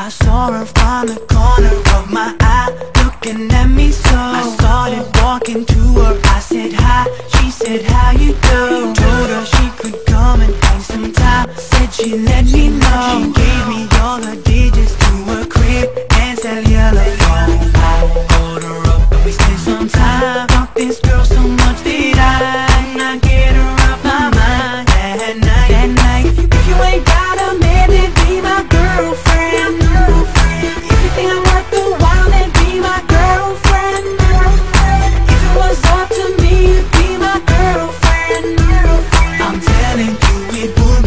I saw her from the corner of my eye Looking at me so. I started walking to her. I said hi, she said how you do Told her she could come and hang some time. Said she let me know. She gave me all her digits to her crib And cellular phone. I called her up and we spent some time it would